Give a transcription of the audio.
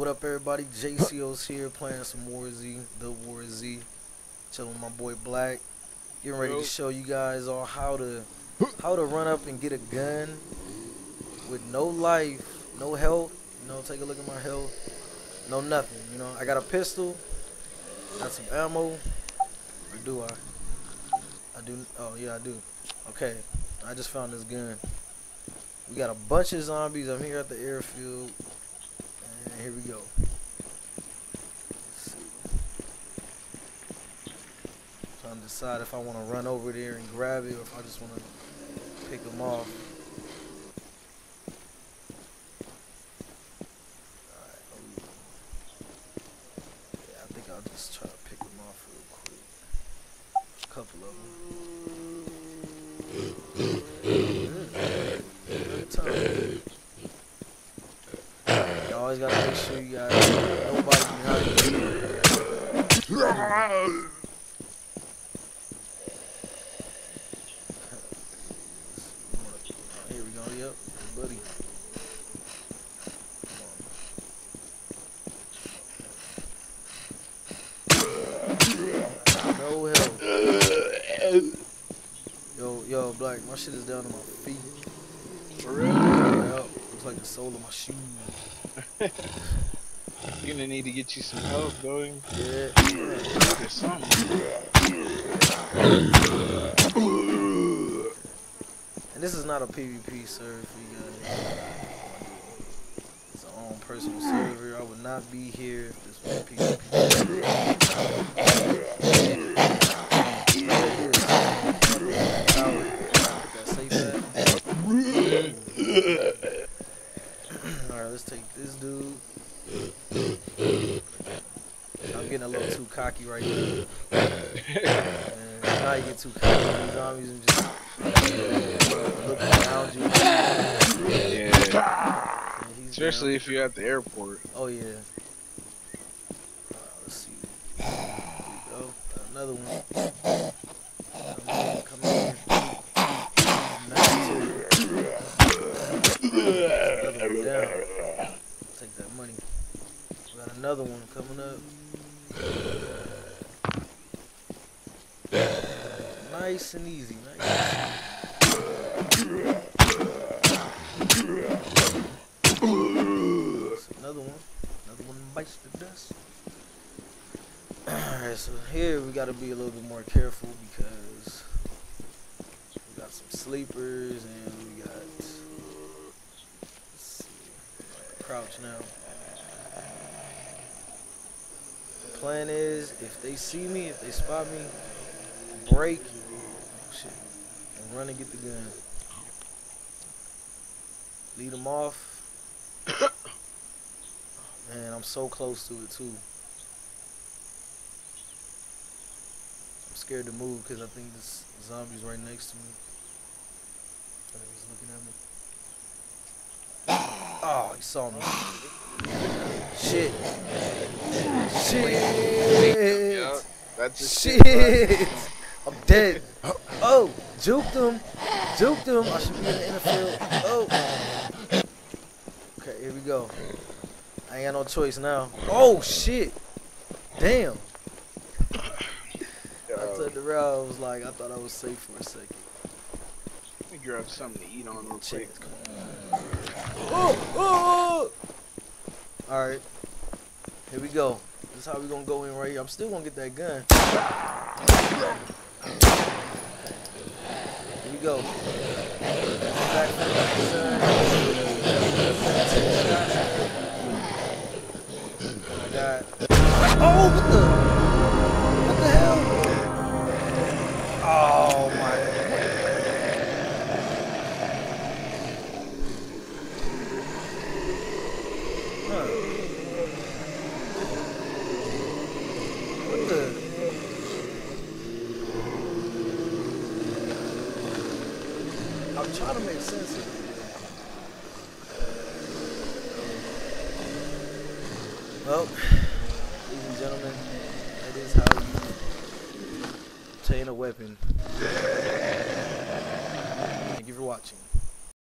what up, everybody? Jasios here playing some War Z, the War Z. Chilling with my boy Black. Getting ready to show you guys all how to how to run up and get a gun with no life, no health. You know, take a look at my health. No nothing. You know, I got a pistol, got some ammo. Or do I? I do. Oh yeah, I do. Okay, I just found this gun. We got a bunch of zombies. I'm here at the airfield. Here we go. Trying to decide if I want to run over there and grab it or if I just want to pick them off. Alright, oh, Yeah, I think I'll just try to pick them off real quick. A couple of them. Good time. You always gotta make sure you got nobody behind you. Here we go. Yo, yo, Black, my shit is down to my feet. For real? Yep, looks like the sole of my shoe. You're gonna need to get you some help, going. Yeah. Something. And this is not a PvP server for you guys. It's our own personal server. I would not be here if this was PvP. Alright, let's take this dude. I'm getting a little too cocky right. And now you get too cocky with these zombies and just look around you. Yeah. Especially if you're at the airport. Oh yeah. Uh, let's see. Go. Another one. Come in. Come in. Nice. Another one down. Take that money. We got another one coming up. Nice and easy. Nice. Another one. Another one bites the dust. Alright, so here we gotta be a little bit more careful because we got some sleepers and we got see, crouch now. The plan is if they see me, if they spot me, break oh, shit, and run and get the gun. Lead them off. Man, I'm so close to it too. I'm scared to move because I think this zombie's right next to me. I think he's looking at me. Oh, he saw me. Shit. Shit. A Shit. I'm dead. Oh, juked him. Juked him. I should be in the infield. Oh. Okay, here we go. I ain't got no choice now. Oh shit. Damn. I turned around. I was like, I thought I was safe for a second. let me grab something to eat on real quick. Chickens, come on. Oh, oh, oh. All right. Here we go. This is how we gonna go in right here. I'm still gonna get that gun. Here we go. Oh. Oh, what the? I'm trying to make sense of it. Well, ladies and gentlemen, that is how you obtain a weapon. Thank you for watching.